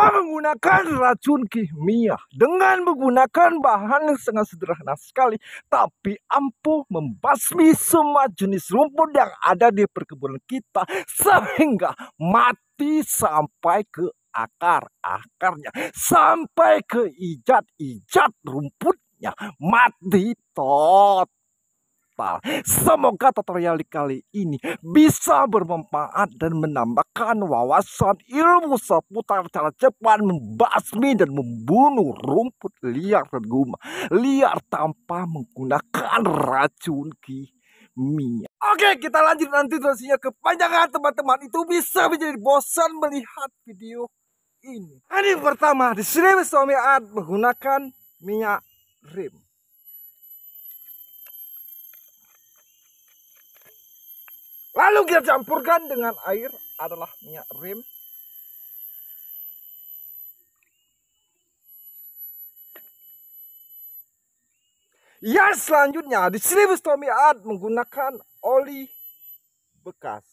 tanpa menggunakan racun kimia. Dengan menggunakan bahan yang sangat sederhana sekali. Tapi ampuh membasmi semua jenis rumput yang ada di perkebunan kita. Sehingga mati sampai ke akar-akarnya. Sampai ke ijat-ijat rumputnya. Mati tot total. Semoga tutorial kali ini bisa bermanfaat dan menambahkan wawasan ilmu seputar cara cepat membasmi dan membunuh rumput liar dan guma liar tanpa menggunakan racun kimia. Oke, kita lanjut nanti durasinya kepanjangan teman-teman. Itu bisa menjadi bosan melihat video ini. Ini pertama, di sini suami menggunakan minyak rim. Lalu kita campurkan dengan air adalah minyak rem. Yang selanjutnya di sini Art menggunakan oli bekas.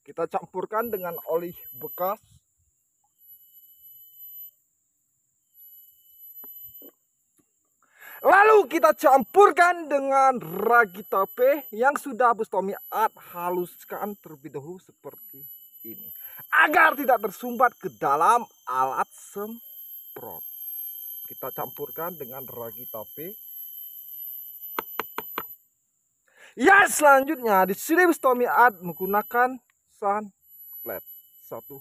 Kita campurkan dengan oli bekas. Lalu kita campurkan dengan ragi tape yang sudah Bustomi Art haluskan terlebih dahulu seperti ini. Agar tidak tersumbat ke dalam alat semprot. Kita campurkan dengan ragi tape. Ya selanjutnya di sini Bustomi Art menggunakan sunflat satu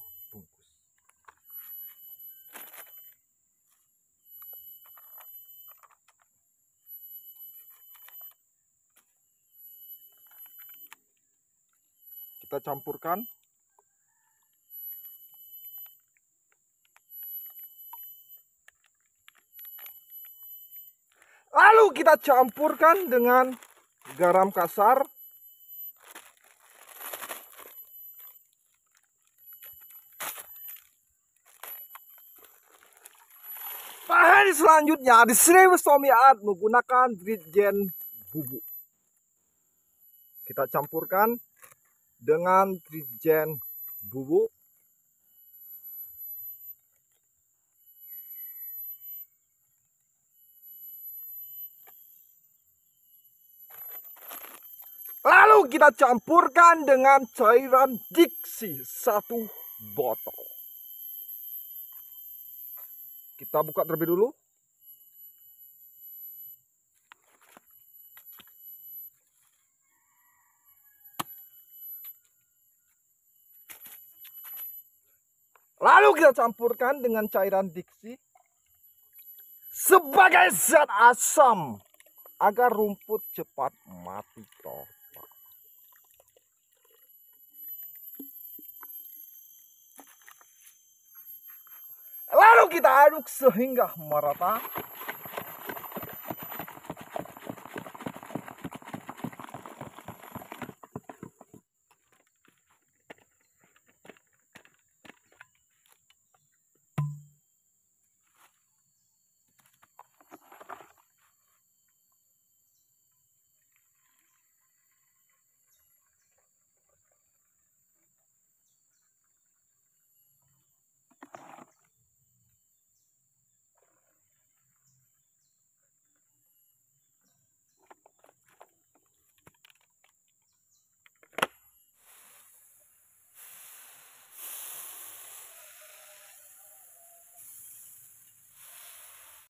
kita campurkan. Lalu kita campurkan dengan garam kasar. Bahan selanjutnya di sini Suami Art menggunakan deterjen bubuk. Kita campurkan dengan Trijen bubuk Lalu kita campurkan dengan cairan Dixie satu botol. Kita buka terlebih dulu. Lalu kita campurkan dengan cairan diksi sebagai zat asam agar rumput cepat mati total. Lalu kita aduk sehingga merata.